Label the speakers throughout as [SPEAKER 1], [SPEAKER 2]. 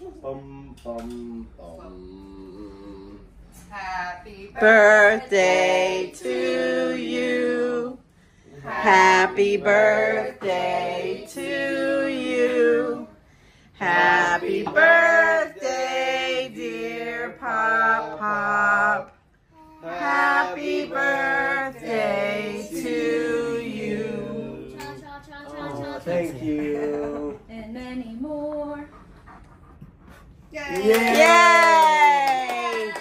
[SPEAKER 1] Bum, bum, bum.
[SPEAKER 2] Happy
[SPEAKER 3] Birthday to you. Happy birthday to you. Happy birthday, dear Pop Yay!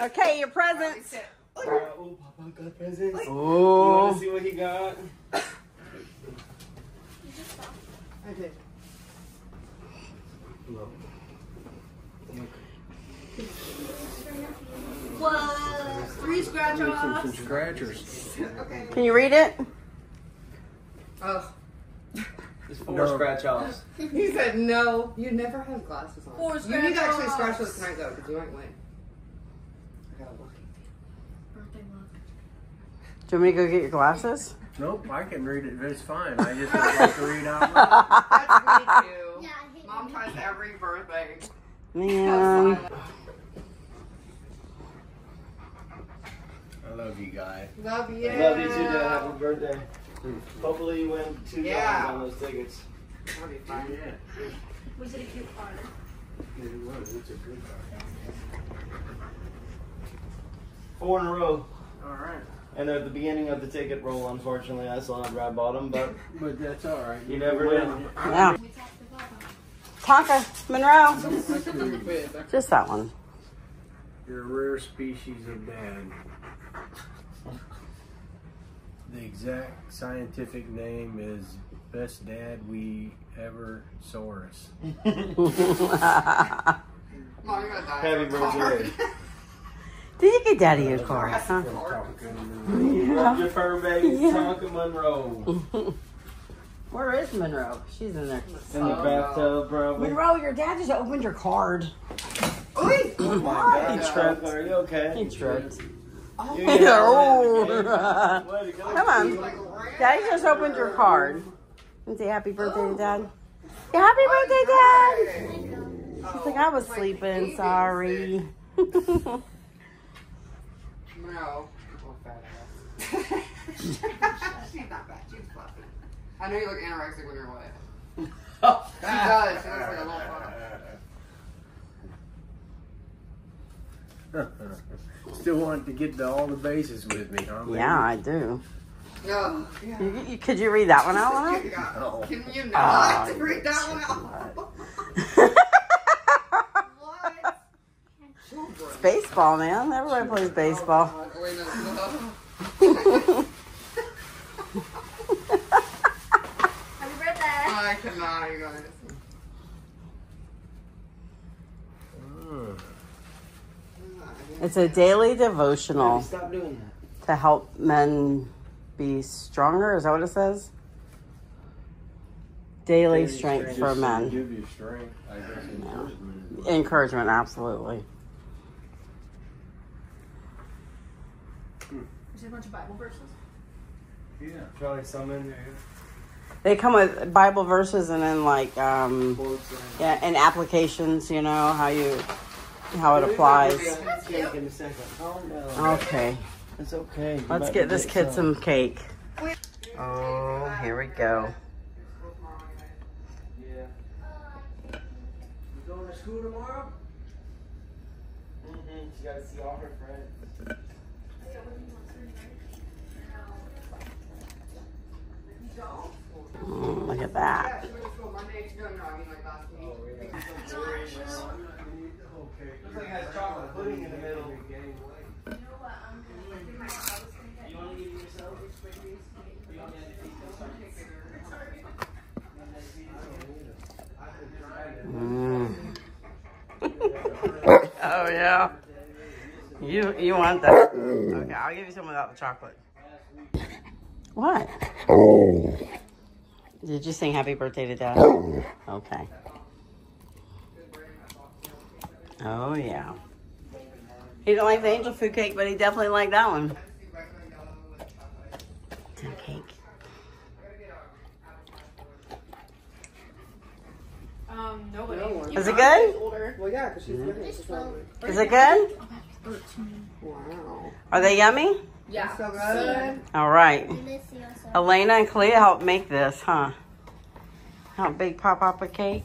[SPEAKER 3] Okay, your presents.
[SPEAKER 1] Oh, Papa got presents.
[SPEAKER 3] Oh.
[SPEAKER 1] You want to see what he got?
[SPEAKER 2] I did.
[SPEAKER 1] Look.
[SPEAKER 2] Whoa. Three scratch offs.
[SPEAKER 4] Scratchers.
[SPEAKER 2] Okay.
[SPEAKER 3] Can you read it?
[SPEAKER 2] Oh.
[SPEAKER 1] There's four
[SPEAKER 4] No.
[SPEAKER 1] scratch offs.
[SPEAKER 2] He said no. You never have glasses on.
[SPEAKER 5] Four
[SPEAKER 2] you need to actually
[SPEAKER 5] scratch-offs.
[SPEAKER 2] scratch those tonight though, because you might win. I gotta look.
[SPEAKER 5] Birthday love.
[SPEAKER 3] Do you want me to go get your glasses?
[SPEAKER 4] Nope, I can read it. It's fine. I just don't like to read out loud.
[SPEAKER 2] That's me too.
[SPEAKER 5] Yeah, I hate
[SPEAKER 2] Mom tries every birthday.
[SPEAKER 3] Man.
[SPEAKER 4] I love you guys.
[SPEAKER 2] Love you.
[SPEAKER 1] Love you too, Dad. Happy birthday. Hopefully you win two dollars
[SPEAKER 2] Yeah.
[SPEAKER 1] on those tickets.
[SPEAKER 2] That'll be fun.
[SPEAKER 4] Yeah.
[SPEAKER 5] Was it a cute card?
[SPEAKER 4] It was. It's a good card.
[SPEAKER 1] Four in a row.
[SPEAKER 4] All right.
[SPEAKER 1] And they're at the beginning of the ticket roll, unfortunately, I saw Brad bottom, but
[SPEAKER 4] But that's all right.
[SPEAKER 1] You never know.
[SPEAKER 3] Yeah.
[SPEAKER 5] We talked about them.
[SPEAKER 3] Tonka, Monroe. Just that one.
[SPEAKER 4] You're a rare species of dad. The exact scientific name is best dad we ever saurus.
[SPEAKER 2] Mom, you're gonna die.
[SPEAKER 1] Happy birthday.
[SPEAKER 3] Did you get Daddy a card? Huh?
[SPEAKER 1] Love your fur baby,
[SPEAKER 3] Yeah.
[SPEAKER 1] Tonka Monroe.
[SPEAKER 3] Where is Monroe? She's in there.
[SPEAKER 1] In the bathtub, probably.
[SPEAKER 3] Monroe, your dad just opened your card.
[SPEAKER 1] Oh my god,
[SPEAKER 3] He
[SPEAKER 1] Trent, are you okay?
[SPEAKER 3] He tripped.
[SPEAKER 1] You
[SPEAKER 3] Oh.
[SPEAKER 1] Way to go.
[SPEAKER 3] Come on. Daddy just opened your card. And say happy birthday to Dad. Yeah, happy birthday, Dad. She's like, I was sleeping. Sorry.
[SPEAKER 2] No. Oh, fat ass. She's not fat. She's fluffy. I know you look anorexic when you're away. She does. She looks like a little
[SPEAKER 4] Still want to get to all the bases with me, huh? baby?
[SPEAKER 3] yeah, I do.
[SPEAKER 2] No. Yeah.
[SPEAKER 3] You, you- could you read that one out loud?
[SPEAKER 4] Oh.
[SPEAKER 2] Can you
[SPEAKER 3] Oh,
[SPEAKER 2] not read that one out? what?
[SPEAKER 3] It's baseball, man. Everybody plays baseball.
[SPEAKER 2] Oh, wait, no, no.
[SPEAKER 5] Happy birthday.
[SPEAKER 2] I cannot, you guys.
[SPEAKER 4] Mm.
[SPEAKER 3] It's a daily devotional
[SPEAKER 1] Stop doing that.
[SPEAKER 3] to help men be stronger. Is that what it says? Daily strength for
[SPEAKER 4] Just
[SPEAKER 3] men.
[SPEAKER 4] Give you strength, I guess. encouragement.
[SPEAKER 3] Encouragement, absolutely.
[SPEAKER 5] Is there a bunch of Bible verses?
[SPEAKER 1] Yeah. Probably some in there.
[SPEAKER 3] They come with Bible verses and then like um yeah, and applications, you know, how you how it applies.
[SPEAKER 1] Cake in a second. Calm down.
[SPEAKER 3] Okay.
[SPEAKER 1] It's okay. You
[SPEAKER 3] Let's get this kid some cake. Oh, here we go.
[SPEAKER 1] Going to school tomorrow? Mm-hmm. She got to see all her friends.
[SPEAKER 3] Mm, look at that.
[SPEAKER 2] Yeah, she went to school Monday. No, no, I mean like last week.
[SPEAKER 1] Looks like it has chocolate pudding in the middle. You want to give yourself these cookies? Or you want me to feed them some?
[SPEAKER 3] Mm. oh yeah. You you want that? Okay, I'll give you some without the chocolate. What? Oh. Did you just sing happy birthday to dad? Okay. Oh yeah. He didn't like the angel food cake, but he definitely liked that one. Tim cake.
[SPEAKER 5] Um, nobody.
[SPEAKER 2] No.
[SPEAKER 3] Is it good?
[SPEAKER 5] Older.
[SPEAKER 2] Well, yeah, because she's good.
[SPEAKER 6] It's
[SPEAKER 2] She's
[SPEAKER 6] twelve.
[SPEAKER 2] lovely.
[SPEAKER 3] Is it good?
[SPEAKER 2] Wow.
[SPEAKER 3] Are they yummy?
[SPEAKER 5] Yeah.
[SPEAKER 2] So good.
[SPEAKER 3] All right.
[SPEAKER 6] Let's see also.
[SPEAKER 3] Elena and Kalia helped make this, huh? Help big pop up a cake.